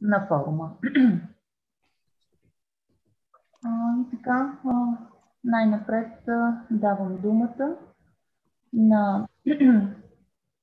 на форума. И така, най-напред давам думата на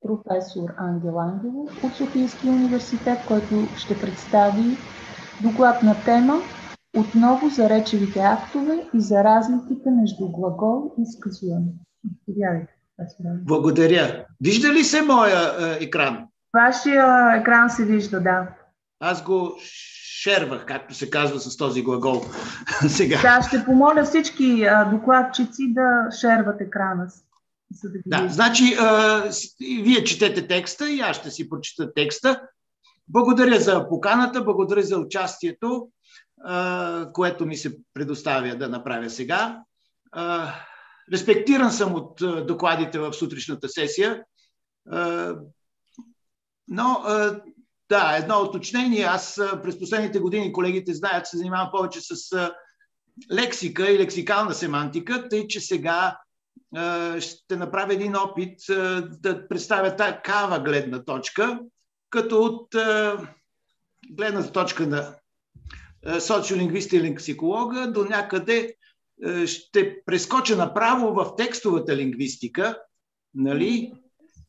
професор Ангел Ангелов от Софийския университет, който ще представи доклад на тема отново за речевите актове и за разликите между глагол и сказуем. Благодаря. Вижда ли се моя е, екран? Вашия екран се вижда, да. Аз го шервах, както се казва с този глагол сега. Да, ще помоля всички а, докладчици да шерват екрана си. Да, да значи а, вие четете текста и аз ще си прочита текста. Благодаря за поканата, благодаря за участието, а, което ми се предоставя да направя сега. А, респектиран съм от докладите в сутрешната сесия, а, но а, да, едно уточнение. Аз през последните години, колегите знаят, се занимавам повече с лексика и лексикална семантика, тъй че сега ще направя един опит да представя такава гледна точка, като от гледната точка на социолингвиста и лексиколога до някъде ще прескоча направо в текстовата лингвистика, нали?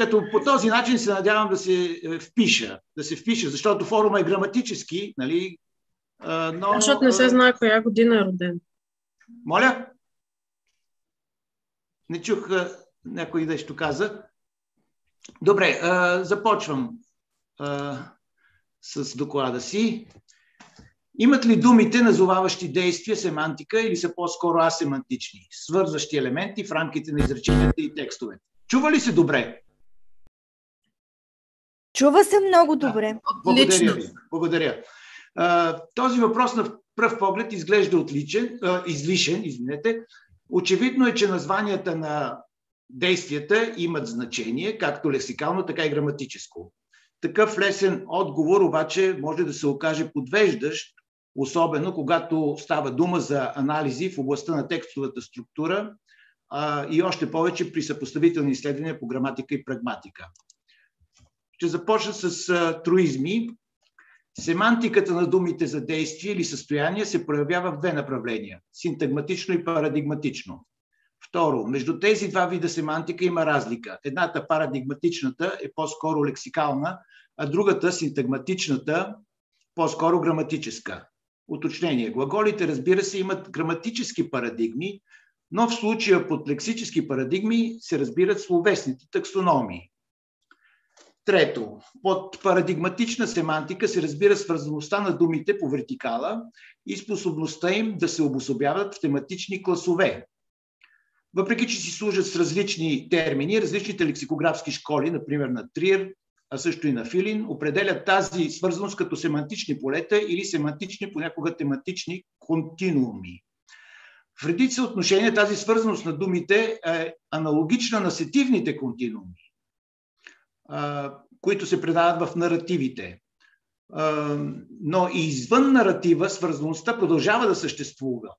Като по този начин се надявам да се е, впиша, да се впиша, защото форума е граматически, нали? Но... Защото не се знае коя година е роден. Моля? Не чух някой нещо каза. Добре, започвам с доклада си. Имат ли думите назоваващи действия, семантика или са по-скоро асемантични, свързващи елементи в рамките на изреченията и текстовете? Чува ли се добре? Чува се много добре. Да, благодаря ви. Благодаря. А, този въпрос на пръв поглед изглежда отличен, а, излишен, извинете. Очевидно е, че названията на действията имат значение, както лексикално, така и граматическо. Такъв лесен отговор обаче може да се окаже подвеждащ, особено когато става дума за анализи в областта на текстовата структура а, и още повече при съпоставителни изследвания по граматика и прагматика. Ще започна с а, труизми. Семантиката на думите за действие или състояние се проявява в две направления – синтагматично и парадигматично. Второ, между тези два вида семантика има разлика. Едната парадигматичната е по-скоро лексикална, а другата синтагматичната по-скоро граматическа. Уточнение. Глаголите, разбира се, имат граматически парадигми, но в случая под лексически парадигми се разбират словесните таксономии. Трето, под парадигматична семантика се разбира свързаността на думите по вертикала и способността им да се обособяват в тематични класове. Въпреки, че си служат с различни термини, различните лексикографски школи, например на Триер, а също и на Филин, определят тази свързаност като семантични полета или семантични, понякога тематични континууми. В редица отношения тази свързаност на думите е аналогична на сетивните континууми които се предават в наративите. Но и извън наратива свързаността продължава да съществува.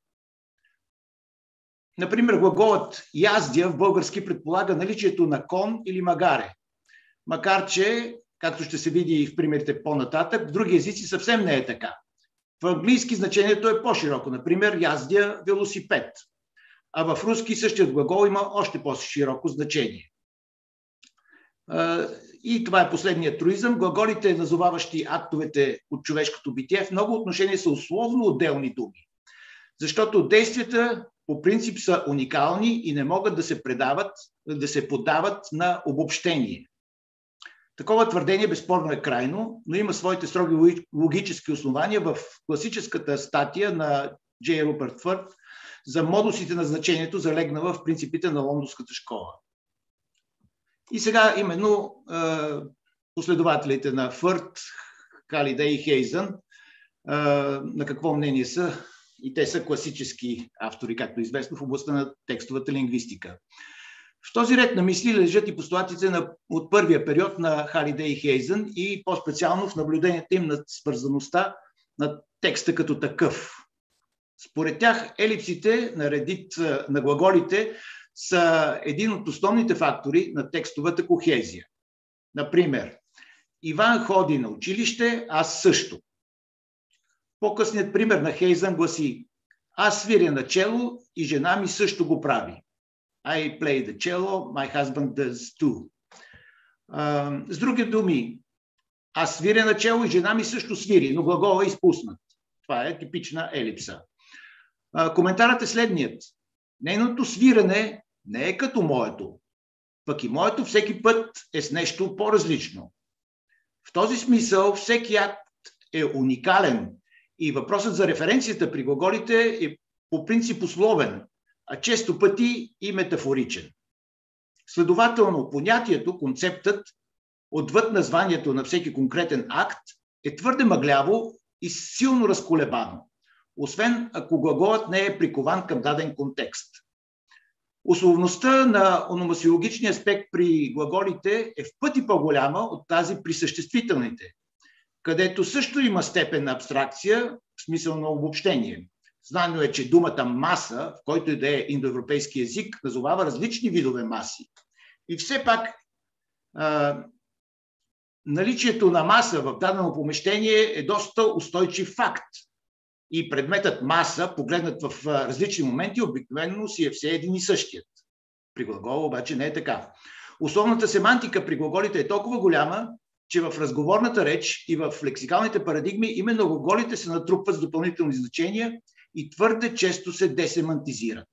Например, глаголът яздя в български предполага наличието на кон или магаре. Макар че, както ще се види и в примерите по-нататък, в други езици съвсем не е така. В английски значението е по-широко. Например, яздя велосипед. А в руски същият глагол има още по-широко значение. И това е последният труизъм. Глаголите, назоваващи актовете от човешкото битие, в много отношения са условно отделни думи. Защото действията по принцип са уникални и не могат да се предават, да се подават на обобщение. Такова твърдение безспорно е крайно, но има своите строги логически основания в класическата статия на Джей Рупърт Фърт за модусите на значението, залегнала в принципите на лондонската школа. И сега именно последователите на Фърт, Халиде и Хейзън на какво мнение са и те са класически автори, както е известно, в областта на текстовата лингвистика. В този ред на мисли лежат и постулатите на, от първия период на Халиде и Хейзън и по-специално в наблюденията им на свързаността на текста като такъв. Според тях елипсите на редит на глаголите са един от основните фактори на текстовата кохезия. Например, Иван ходи на училище, аз също. По-късният пример на Хейзън гласи Аз свиря на чело и жена ми също го прави. I play the cello, my husband does too. с други думи, аз свиря на чело и жена ми също свири, но глагола е изпуснат. Това е типична елипса. коментарът е следният. Нейното свиране не е като моето, пък и моето всеки път е с нещо по-различно. В този смисъл всеки акт е уникален и въпросът за референцията при глаголите е по принцип условен, а често пъти и метафоричен. Следователно, понятието, концептът, отвъд названието на всеки конкретен акт, е твърде мъгляво и силно разколебано, освен ако глаголът не е прикован към даден контекст. Условността на ономасиологичния аспект при глаголите е в пъти по-голяма от тази при съществителните, където също има степен на абстракция, в смисъл на обобщение. Знано е, че думата маса, в който и да е индоевропейски език, назовава различни видове маси. И все пак а, наличието на маса в дадено помещение е доста устойчив факт. И предметът маса, погледнат в различни моменти, обикновено си е все един и същият. При глагола обаче не е така. Основната семантика при глаголите е толкова голяма, че в разговорната реч и в лексикалните парадигми именно глаголите се натрупват с допълнителни значения и твърде често се десемантизират.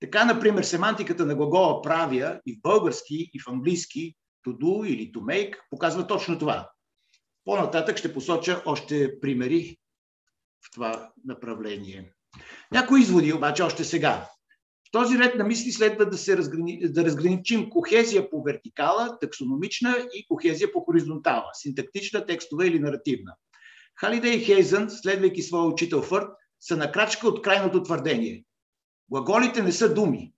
Така, например, семантиката на глагола правя и в български, и в английски to do или to make показва точно това. По-нататък ще посоча още примери в това направление. Някои изводи обаче още сега. В този ред на мисли следва да, се разграни... да разграничим кохезия по вертикала, таксономична и кохезия по хоризонтала, синтактична, текстова или наративна. Халидей и Хейзън, следвайки своя учител Фърт, са на крачка от крайното твърдение. Глаголите не са думи,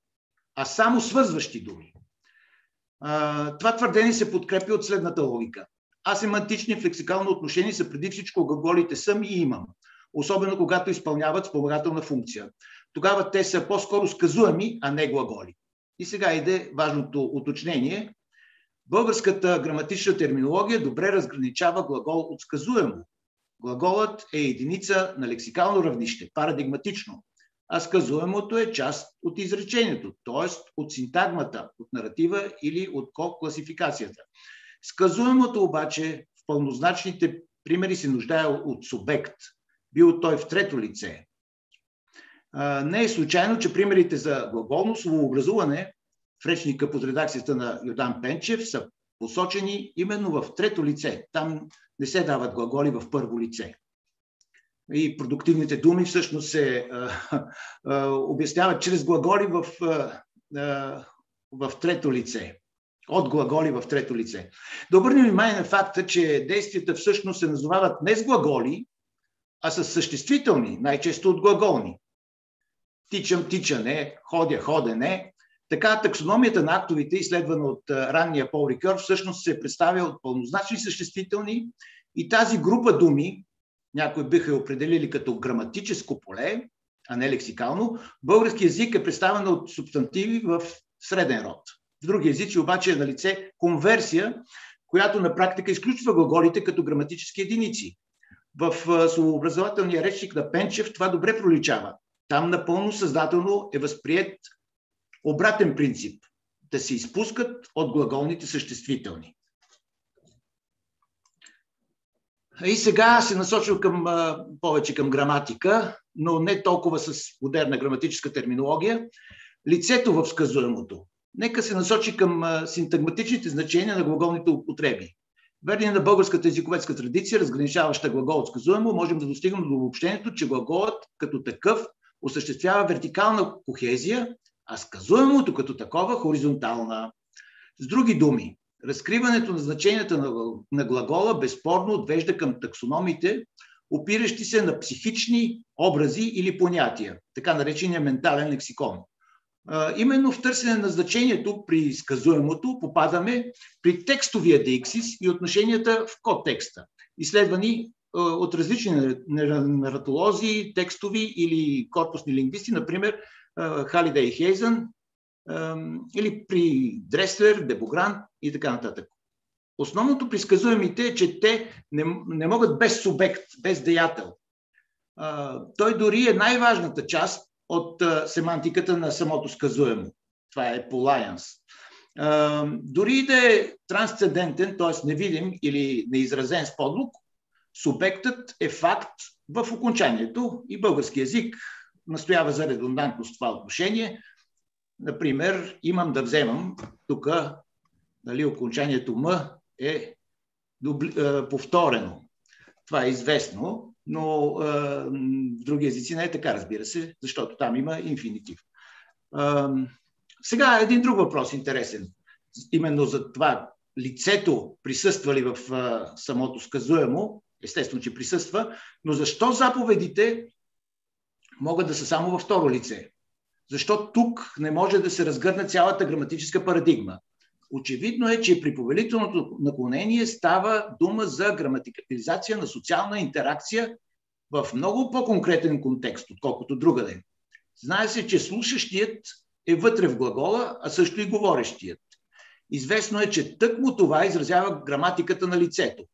а само свързващи думи. А, това твърдение се подкрепи от следната логика. Асемантични в лексикално отношение са преди всичко глаголите съм и имам, особено когато изпълняват спомагателна функция. Тогава те са по-скоро сказуеми, а не глаголи. И сега иде важното уточнение. Българската граматична терминология добре разграничава глагол от сказуемо. Глаголът е единица на лексикално равнище, парадигматично, а сказуемото е част от изречението, т.е. от синтагмата, от наратива или от класификацията. Сказуемото обаче в пълнозначните примери се нуждае от субект, бил той в трето лице. Не е случайно, че примерите за глаголно словообразуване в речника под редакцията на Йодан Пенчев са посочени именно в трето лице. Там не се дават глаголи в първо лице. И продуктивните думи всъщност се а, а, обясняват чрез глаголи в, а, в трето лице. От глаголи в трето лице. Да обърнем внимание на факта, че действията всъщност се назовават не с глаголи, а с съществителни, най-често от глаголни. Тичам, тичане, ходя, ходене. Така таксономията на актовите, изследвана от ранния Пол Рикър, всъщност се представя от пълнозначни съществителни и тази група думи, някои биха определили като граматическо поле, а не лексикално, български язик е представен от субстантиви в среден род. В други езици обаче е на лице конверсия, която на практика изключва глаголите като граматически единици. В словообразователния речник на Пенчев това добре проличава. Там напълно съзнателно е възприят обратен принцип да се изпускат от глаголните съществителни. И сега се насочва към, повече към граматика, но не толкова с модерна граматическа терминология. Лицето в сказуемото. Нека се насочи към синтагматичните значения на глаголните употреби. Верни на българската езиковецка традиция, разграничаваща глагол от сказуемо, можем да достигнем до обобщението, че глаголът като такъв осъществява вертикална кохезия, а сказуемото като такова хоризонтална. С други думи, разкриването на значенията на, глагола безспорно отвежда към таксономите, опиращи се на психични образи или понятия, така наречения ментален лексикон. Именно в търсене на значението при сказуемото попадаме при текстовия дексис и отношенията в код текста, изследвани от различни наратолози, текстови или корпусни лингвисти, например Халидей Хейзън, или при Дреслер, Дебогран и така нататък. Основното при сказуемите е, че те не, не могат без субект, без деятел. той дори е най-важната част от семантиката на самото сказуемо. Това е полайанс. Дори да е трансцендентен, т.е. невидим или неизразен с подлук, субектът е факт в окончанието и български язик настоява за редундантност това отношение. Например, имам да вземам тук нали, окончанието М е, повторено. Това е известно, но е, в други езици не е така, разбира се, защото там има инфинитив. Е, сега един друг въпрос интересен. Именно за това лицето присъства ли в е, самото сказуемо, естествено, че присъства, но защо заповедите могат да са само във второ лице? Защо тук не може да се разгърне цялата граматическа парадигма? Очевидно е, че при повелителното наклонение става дума за граматикализация на социална интеракция в много по-конкретен контекст, отколкото другаде. Знае се, че слушащият е вътре в глагола, а също и говорещият. Известно е, че тъкмо това изразява граматиката на лицето.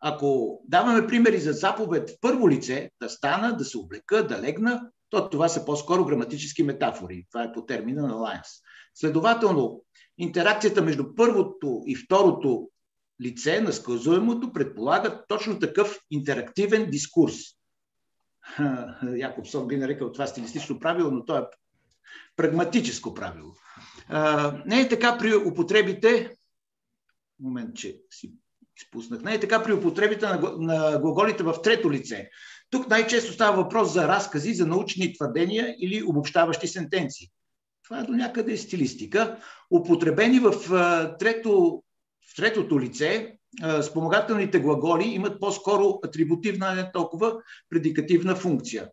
Ако даваме примери за заповед в първо лице, да стана, да се облека, да легна, то това са по-скоро граматически метафори. Това е по термина на Лайнс. Следователно, интеракцията между първото и второто лице на сказуемото предполага точно такъв интерактивен дискурс. Якобсон би нарекал това стилистично правило, но то е прагматическо правило. Не е така при употребите. Момент, че си изпуснах. Не е така при употребите на глаголите в трето лице. Тук най-често става въпрос за разкази, за научни твърдения или обобщаващи сентенции. Това е до някъде стилистика. Употребени в, трето, в третото лице, спомагателните глаголи имат по-скоро атрибутивна, а не толкова предикативна функция.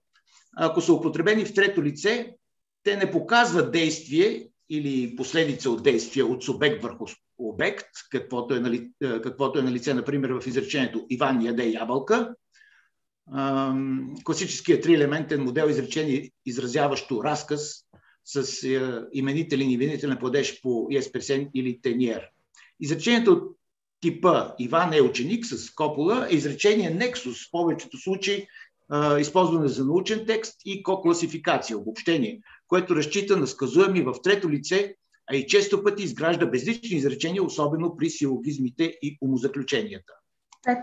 Ако са употребени в трето лице, те не показват действие или последица от действие от субект върху обект, каквото е, нали, каквото е на лице, например, в изречението Иван яде ябълка. Класическият триелементен модел изречение, изразяващо разказ, с е, именителен и винителен падеж по Есперсен или Тениер. Изречението от типа Иван е ученик с копола е изречение Нексус в повечето случаи използване за научен текст и ко-класификация, обобщение, което разчита на сказуеми в трето лице, а и често пъти изгражда безлични изречения, особено при силогизмите и умозаключенията. Пет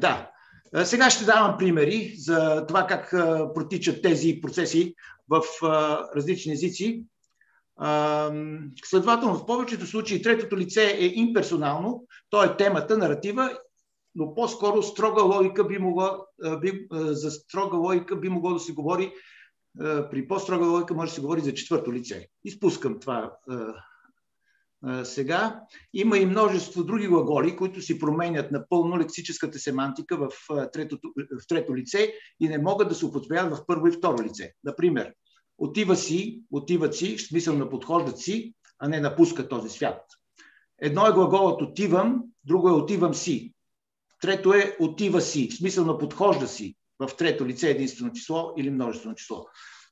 Да. Сега ще давам примери за това как протичат тези процеси в различни езици. Следователно, в повечето случаи третото лице е имперсонално, то е темата, наратива, но по-скоро строга логика би могла, би, за строга логика би могло да се говори, при по-строга логика може да се говори за четвърто лице. Изпускам това сега. Има и множество други глаголи, които си променят напълно лексическата семантика в, третото, в трето лице и не могат да се употребяват в първо и второ лице. Например, отива си, отиват си, в смисъл на подхождат си, а не напускат този свят. Едно е глаголът отивам, друго е отивам си. Трето е отива си, в смисъл на подхожда си в трето лице единствено число или множествено число.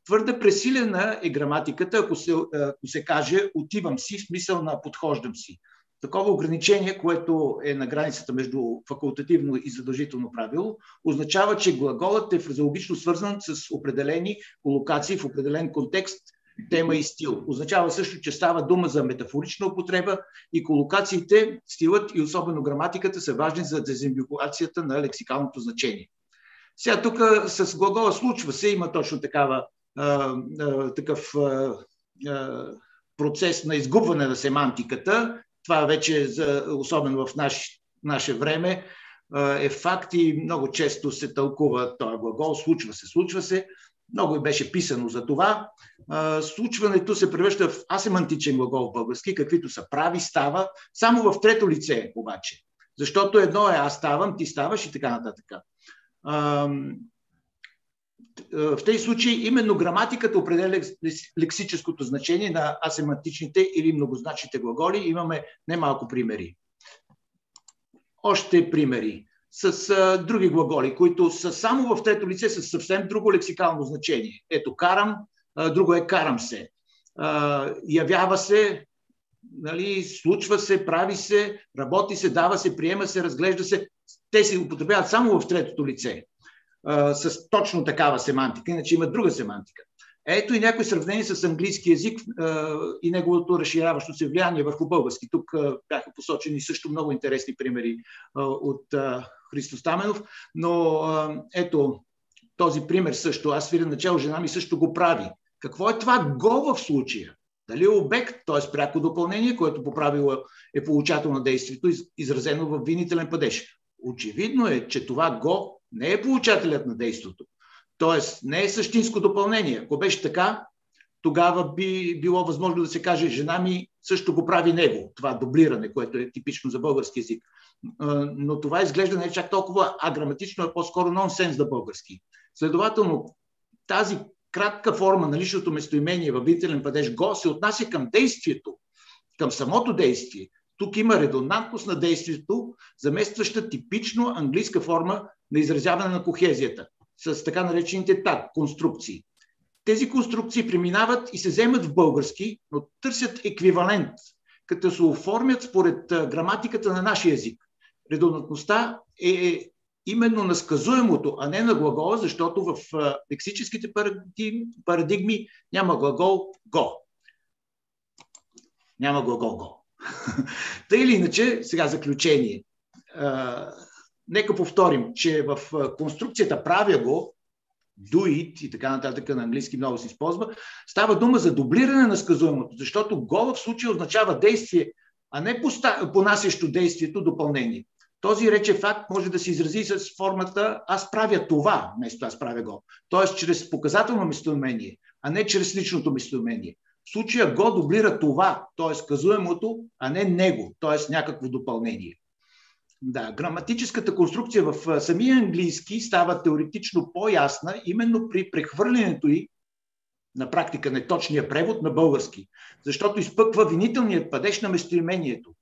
Твърде пресилена е граматиката, ако се, ако се каже отивам си, в смисъл на подхождам си. Такова ограничение, което е на границата между факултативно и задължително правило, означава, че глаголът е фразеологично свързан с определени колокации в определен контекст, тема и стил. Означава също, че става дума за метафорична употреба и колокациите, стилът и особено граматиката са важни за дезимбикулацията на лексикалното значение. Сега тук с глагола случва се, има точно такава такъв процес на изгубване на семантиката. Това вече, за, особено в наш, наше време, е факт и много често се тълкува този глагол. Случва се, случва се. Много и беше писано за това. Случването се превръща в асемантичен глагол в български, каквито са прави, става, само в трето лице обаче. Защото едно е аз ставам, ти ставаш и така нататък. В тези случаи именно граматиката определя лексическото значение на асемантичните или многозначните глаголи. Имаме немалко примери. Още примери с а, други глаголи, които са само в трето лице с съвсем друго лексикално значение. Ето карам, а, друго е карам се. А, явява се, нали, случва се, прави се, работи се, дава се, приема се, разглежда се. Те се употребяват само в третото лице. А, с точно такава семантика, иначе има друга семантика. Ето и някои сравнения с английски язик а, и неговото разширяващо се влияние върху български. Тук а, бяха посочени също много интересни примери а, от а, Христо Стаменов, но а, ето този пример също. Аз свиря начало, жена ми също го прави. Какво е това го в случая? Дали е обект, т.е. пряко допълнение, което по правило е получател на действието, изразено в винителен падеж. Очевидно е, че това го не е получателят на действието. Тоест, не е същинско допълнение. Ако беше така, тогава би било възможно да се каже, жена ми също го прави него, това дублиране, което е типично за български язик. Но това изглежда не е чак толкова а по-скоро нонсенс за български. Следователно, тази кратка форма на личното местоимение във вителен падеж го се отнася към действието, към самото действие. Тук има редонантност на действието, заместваща типично английска форма на изразяване на кохезията с така наречените так, конструкции. Тези конструкции преминават и се вземат в български, но търсят еквивалент, като се оформят според граматиката на нашия език. Редонантността е именно на сказуемото, а не на глагола, защото в лексическите парадигми няма глагол го. Няма глагол го. Та или иначе, сега заключение. Нека повторим, че в конструкцията правя го, do it и така нататък на английски много се използва, става дума за дублиране на сказуемото, защото го в случая означава действие, а не понасящо действието допълнение. Този рече факт може да се изрази с формата аз правя това, вместо аз правя го. Тоест чрез показателно местоимение, а не чрез личното местоимение. В случая го дублира това, т.е. казуемото, а не него, т.е. някакво допълнение. Да, граматическата конструкция в самия английски става теоретично по-ясна именно при прехвърлянето й на практика неточния превод на български, защото изпъква винителният падеж на местоимението.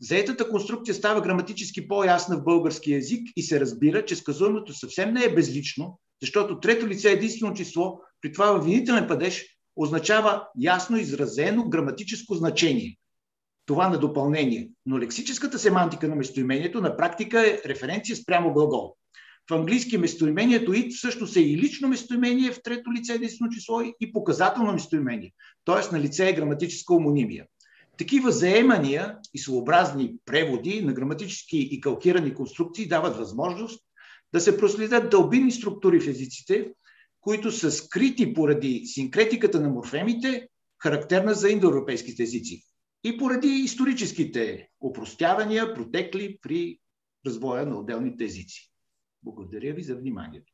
Заетата конструкция става граматически по-ясна в български язик и се разбира, че сказуемото съвсем не е безлично, защото трето лице е единствено число, при това винителен падеж означава ясно изразено граматическо значение. Това на допълнение. Но лексическата семантика на местоимението на практика е референция спрямо глагол. В английски местоимението it всъщност е и лично местоимение в трето лице единствено число и показателно местоимение. Т.е. на лице е граматическа омонимия. Такива заемания и своеобразни преводи на граматически и калкирани конструкции дават възможност да се проследят дълбинни структури в езиците, които са скрити поради синкретиката на морфемите, характерна за индоевропейските езици и поради историческите упростявания, протекли при развоя на отделните езици. Благодаря ви за вниманието.